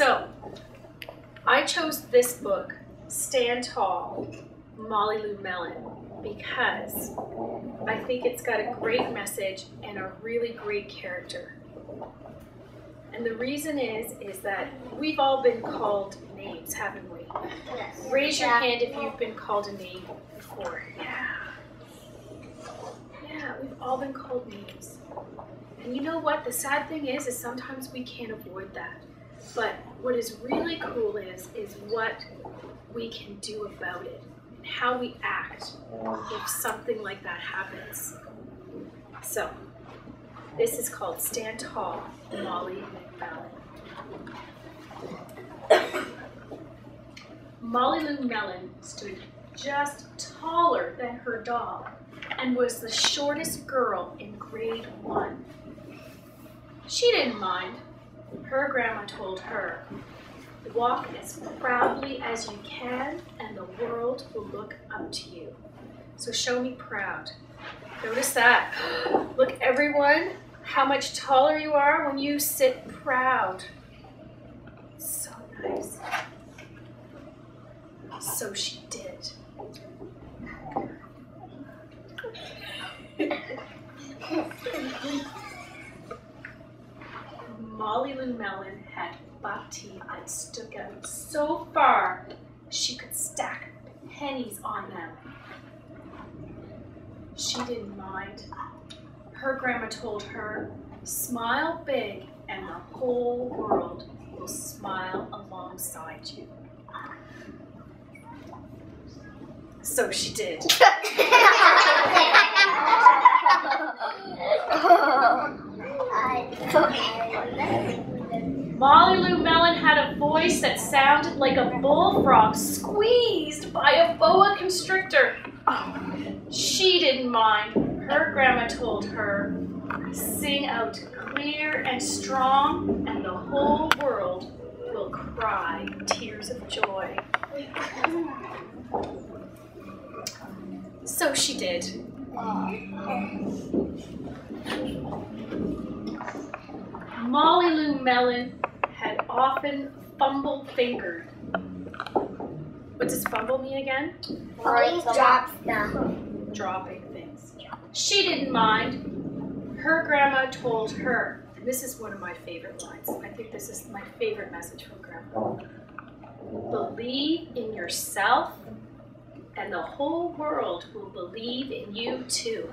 So, I chose this book, Stand Tall, Molly Lou Melon, because I think it's got a great message and a really great character. And the reason is, is that we've all been called names, haven't we? Yes. Raise your Yeah. hand if you've been called a name before. Yeah. Yeah, we've all been called names. And you know what? The sad thing is, is sometimes we can't avoid that. But what is really cool is, is what we can do about it and how we act if something like that happens. So, this is called Stand Tall, Molly McMillan. Molly Lou Melon stood just taller than her doll and was the shortest girl in grade one. She didn't mind. Her grandma told her, walk as proudly as you can and the world will look up to you. So show me proud. Notice that. Look, everyone, how much taller you are when you sit proud. So nice. So she did. Molly Lou Melon had buck teeth that stuck out so far she could stack pennies on them. She didn't mind. Her grandma told her, smile big and the whole world will smile alongside you. So she did. Molly Lou Melon had a voice that sounded like a bullfrog squeezed by a boa constrictor. Oh, She didn't mind. Her grandma told her, sing out clear and strong, and the whole world will cry tears of joy. So she did. Molly Lou Melon had often fumble fingered. What does fumble mean again? Always drop stuff. Dropping things. She didn't mind. Her grandma told her, and this is one of my favorite lines. I think this is my favorite message from grandma. Believe in yourself, and the whole world will believe in you too.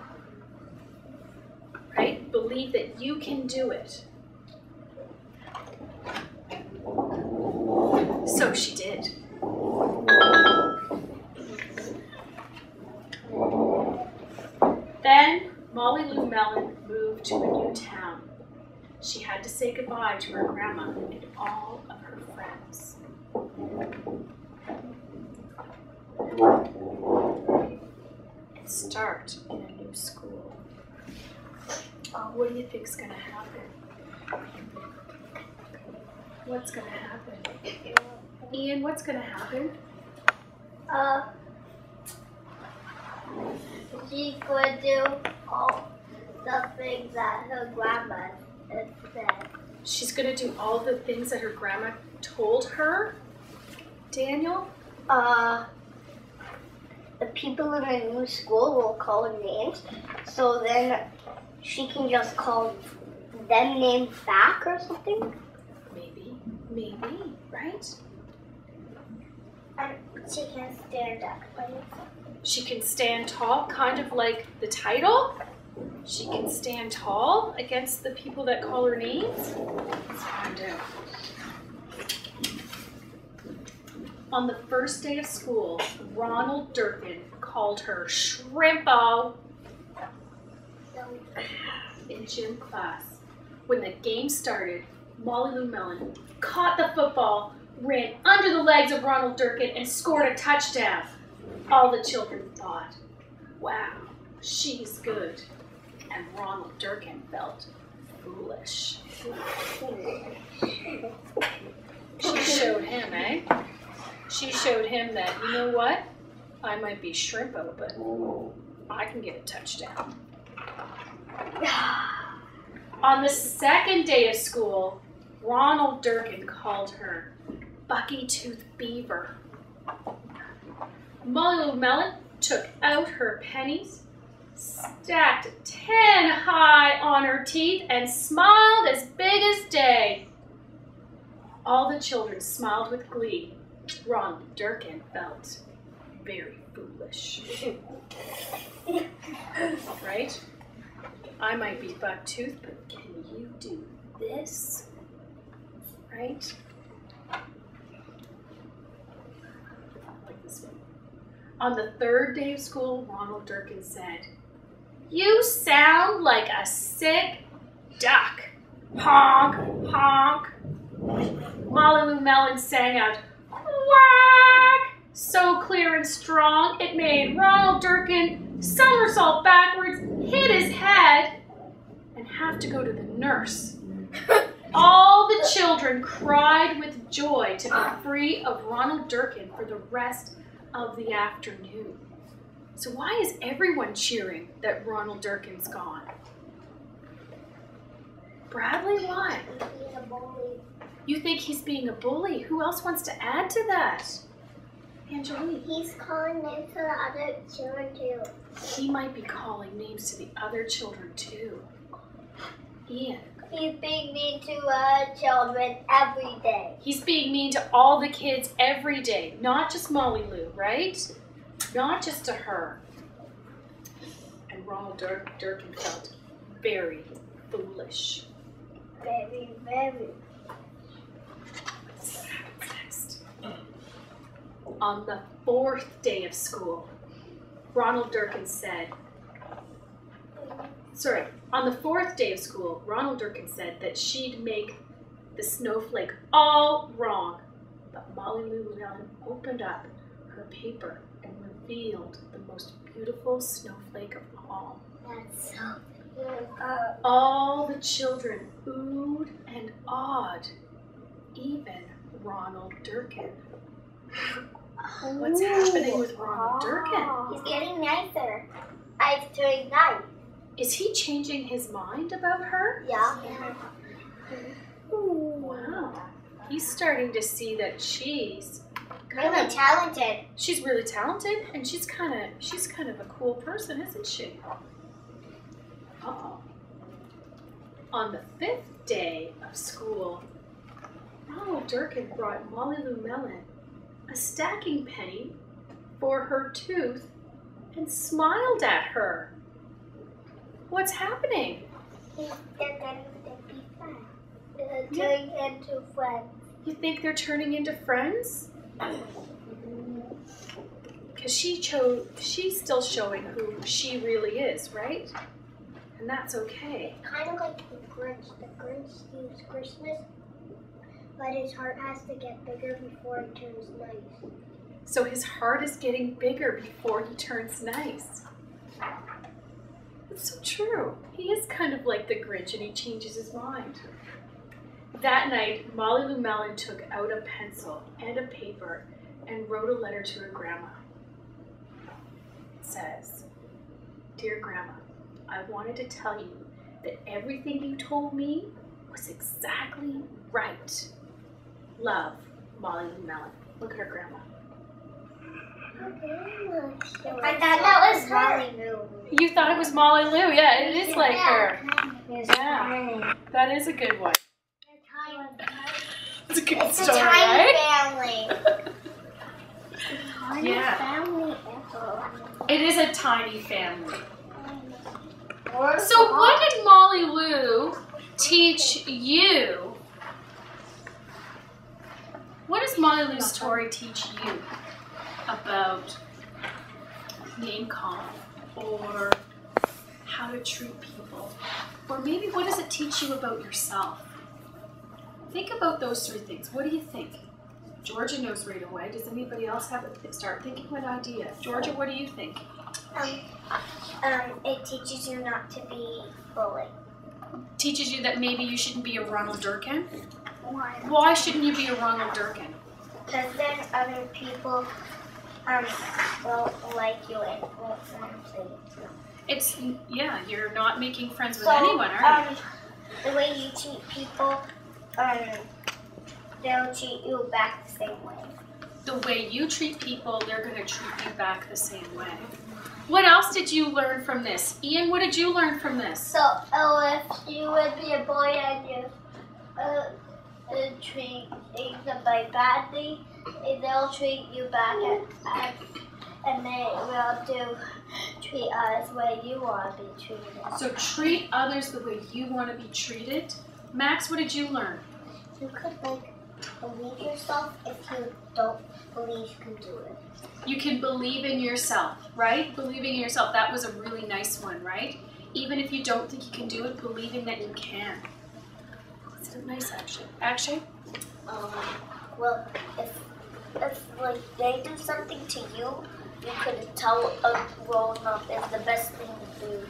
Right? Believe that you can do it. So she did. Then Molly Lou Melon moved to a new town. She had to say goodbye to her grandma and all of her friends. And start in a new school. Oh, what do you think's gonna happen? What's gonna happen? Ian, what's gonna happen? Uh, she could do all the things that her grandma said. She's gonna do all the things that her grandma told her? Daniel? Uh, the people in her new school will call her names, so then she can just call them names back or something. Maybe. Maybe, right? She can stand up. She can stand tall, kind of like the title. She can stand tall against the people that call her names. On the first day of school, Ronald Durkin called her Shrimpo in gym class. When the game started, Molly Lou Melon caught the football, ran under the legs of Ronald Durkin, and scored a touchdown. All the children thought, wow, she's good. And Ronald Durkin felt foolish. She showed him, eh? She showed him that, you know what? I might be Shrimpo, but I can get a touchdown. On the second day of school, Ronald Durkin called her Bucky Tooth Beaver. Molly Melon took out her pennies, stacked ten high on her teeth, and smiled as big as day. All the children smiled with glee. Ronald Durkin felt very foolish. right? I might be buck tooth, but can you do this? Right? Like this one. On the third day of school, Ronald Durkin said, You sound like a sick duck. Honk, honk. Molly Lou Melon sang out, Quack! So clear and strong, it made Ronald Durkin somersault backwards, hit his head, and have to go to the nurse. All the children cried with joy to be free of Ronald Durkin for the rest of the afternoon. So, why is everyone cheering that Ronald Durkin's gone? Bradley, why? He's a bully. You think he's being a bully? Who else wants to add to that? Angelique. He's calling names to the other children too. He might be calling names to the other children too. Ian. He's being mean to uh, children every day. He's being mean to all the kids every day, not just Molly Lou, right? Not just to her. And Ronald Dur- Durkin felt very foolish. Very, very. Next? On the fourth day of school, Ronald Durkin said, sorry, on the fourth day of school, Ronald Durkin said that she'd make the snowflake all wrong. But Molly Lou Melon opened up her paper and revealed the most beautiful snowflake of all. That's so. All the children oohed and awed, even Ronald Durkin. What's happening with Ronald Durkin? He's getting nicer. Eyes turning nice. Is he changing his mind about her? Yeah. Wow. He's starting to see that she's kind Really of talented. she's really talented and she's kind of she's kind of a cool person, isn't she? Uh-oh. On the fifth day of school, Ronald Durkin brought Molly Lou Melon a stacking penny for her tooth and smiled at her. What's happening? He's getting to be friends. Turning into friends. You think they're turning into friends? Because she chose, she's still showing who she really is, right? And that's okay. It's Kind of like the Grinch. The Grinch steals Christmas, but his heart has to get bigger before he turns nice. So his heart is getting bigger before he turns nice. It's so true. He is kind of like the Grinch and he changes his mind. That night, Molly Lou Melon took out a pencil and a paper and wrote a letter to her grandma. It says, Dear Grandma, I wanted to tell you that everything you told me was exactly right. Love, Molly Lou Melon. Look at her grandma. I thought that was Molly Lou. You thought it was Molly Lou. Yeah, it is like her. Yeah. That is a good one. It's a good It's a story, tiny right? family. Tiny Yeah. family. It is a tiny family. So, what did Molly Lou teach you? What does Molly Lou's story teach you about name calling or how to treat people? Or maybe what does it teach you about yourself? Think about those three things. What do you think? Georgia knows right away. Does anybody else have a start thinking of an idea? Georgia, what do you think? Um, um, it teaches you not to be bullied. Teaches you that maybe you shouldn't be a Ronald Durkin? Why? Why shouldn't you be a Ronald Durkin? Because then other people um will like you and won't want to you. It's yeah, you're not making friends with So, anyone, are you? um, the way you treat people um, they'll treat you back the same way. The way you treat people, they're going to treat you back the same way. What else did you learn from this? Ian, what did you learn from this? So, oh, if you would be a boy and you uh, uh, treat somebody badly, they'll treat you back and, they will do treat us the way you want to be treated. So treat others the way you want to be treated. Max, what did you learn? You could like believe yourself if you don't believe you can do it. You can believe in yourself, right? Believing in yourself. That was a really nice one, right? Even if you don't think you can do it, believing that you can. It's a nice action. Action? Um, well, if if like they do something to you, you could tell a grown up is the best thing to do.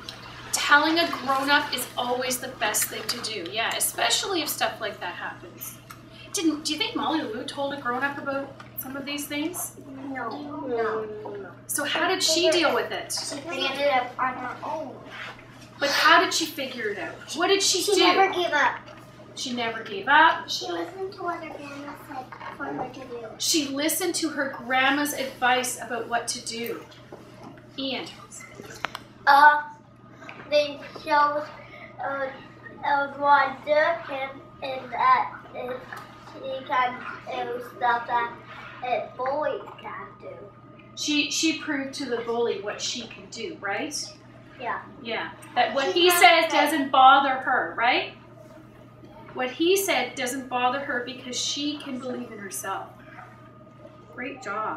Telling a grown up is always the best thing to do. Yeah, especially if stuff like that happens. Didn't do you think Molly Lou told a grown up about some of these things? No, no. So how did she deal with it? She figured it out on her own. But how did she figure it out? What did she, She do? never gave up. She never gave up. She listened to what her grandma said for her to do. She listened to her grandma's advice about what to do. Ian, Uh, they showed uh, uh, what him and that it, he can do stuff that uh, boys can do. she she proved to the bully what she can do, right? Yeah. Yeah. That what She he says doesn't bother her, right? What he said doesn't bother her because she can believe in herself. Great job.